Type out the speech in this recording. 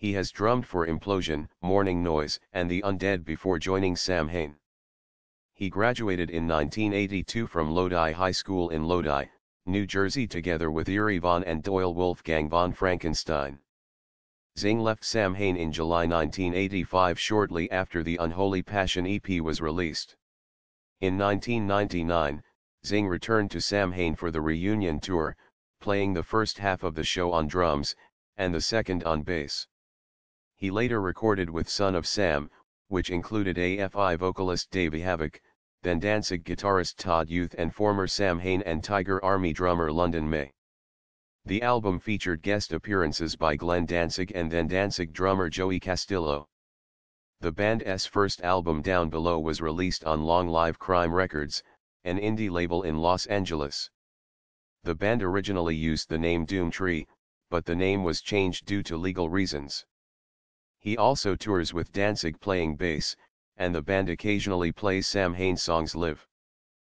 He has drummed for Implosion, Morning Noise, and The Undead before joining Samhain. He graduated in 1982 from Lodi High School in Lodi, New Jersey together with Eerie Von and Doyle Wolfgang von Frankenstein. Zing left Samhain in July 1985 shortly after the Unholy Passion EP was released. In 1999, Zing returned to Samhain for the reunion tour, playing the first half of the show on drums, and the second on bass. He later recorded with Son of Sam, which included AFI vocalist Davey Havok, then Danzig guitarist Todd Youth and former Samhain and Tiger Army drummer London May. The album featured guest appearances by Glenn Danzig and then Danzig drummer Joey Castillo. The band's first album Down Below was released on Long Live Crime Records, an indie label in Los Angeles. The band originally used the name Doomtree, but the name was changed due to legal reasons. He also tours with Danzig playing bass, and the band occasionally plays Samhain songs live.